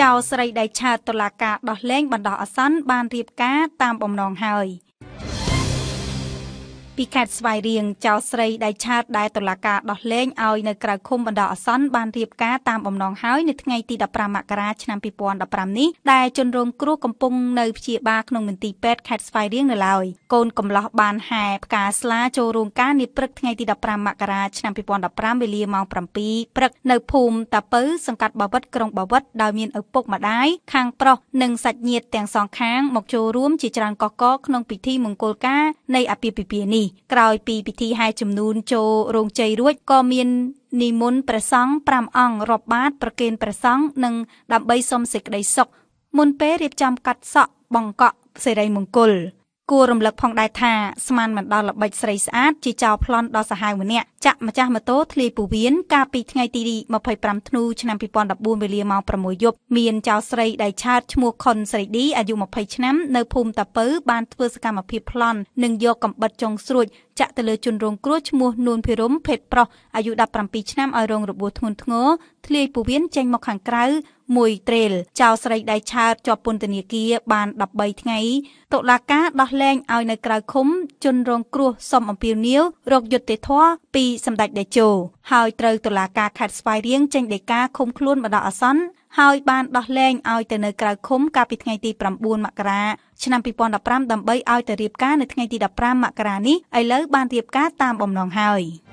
ចៅស្រីដៃឆាតតុលាការដោះលែងបណ្ដោះអាសន្នបានរៀបការតាមបំណងហើយ ពីខេត្តស្វាយរៀងចៅស្រីដៃឆាតដែលតុលាការដោះលែងឲ្យនៅក្រៅឃុំបណ្ដោះអាសន្នបានរៀបការតាមបំណងហើយនៅថ្ងៃទី15មករាឆ្នាំ2015នេះដែលជនរងគ្រោះកំពុងនៅព្យាបាលក្នុងមន្ទីរពេទ្យខេត្តស្វាយរៀងនៅឡើយកូនកំឡោះបានហែផ្កាស្លាចូលរោងការនាព្រឹកថ្ងៃទី15មករាឆ្នាំ2015វេលាម៉ោង7ព្រឹកនៅភូមិតាពៅសង្កាត់បាវិតក្រុងបាវិតដោយមានឪពុកម្ដាយខាងប្រុសនិងសាច់ញាតិទាំងសងខាងមកចូលរួមជាច្រើនកកកក្នុងពិធីមង្គលការនៃអាពាហ៍ពិពាហ៍នេះក្រោយពីពិធីហែជំនូនចូលរោងជ័យរួចក៏មាននិមន្តព្រះសង្ឃ5អង្គរាប់បាតប្រគេនព្រះសង្ឃនិងដើម្បីសុំសេចក្តីសុខមុនពេលរៀបចំកាត់សក់បង្កក់សិរីមង្គល គួររំលឹកផងដែរថាស្មានមិនដល់ល្បិចស្រីស្អាតជាចៅប្លន់ដល់សាហាវម្នាក់ចាក់ម្ចាស់ម៉ូតូធ្លាយពូវៀនកាលពីថ្ងៃទី25ធ្នូឆ្នាំ2014វេលាម៉ោង6យប់មានចៅស្រីដែលឆាតឈ្មោះខុនស្រីឌីអាយុ20ឆ្នាំនៅភូមិតាពៅបានធ្វើសកម្មភាពប្លន់និងយកកំបិតចុងស្រួចចាក់ទៅលើជនរងគ្រោះឈ្មោះនួនភិរមភេទប្រុសអាយុ17ឆ្នាំឲ្យរងរបួសធ្ងន់ធ្ងរធ្លាយពូវៀនចេញមកខាងក្រៅមួយត្រេលចៅស្រីដៃឆើតជាប់ពន្ធនាគារបាន13ថ្ងៃតុលាការដោះលែងឲ្យនៅក្រៅឃុំ ជនរងគ្រោះសុំអំពាវនាវរកយុត្តិធម៌ពីសម្ដេចតេជោហើយត្រូវតុលាការខេត្តស្វាយរៀងចេញដីកាឃុំខ្លួនបណ្ដោះអាសន្ន ហើយបានដោះលែងឲ្យទៅនៅក្រៅឃុំកាលពីថ្ងៃទី9មករាឆ្នាំ2015ដើម្បីឲ្យទៅរៀបការនៅថ្ងៃទី15មករានេះឥឡូវបានរៀបការតាមបំណងហើយ។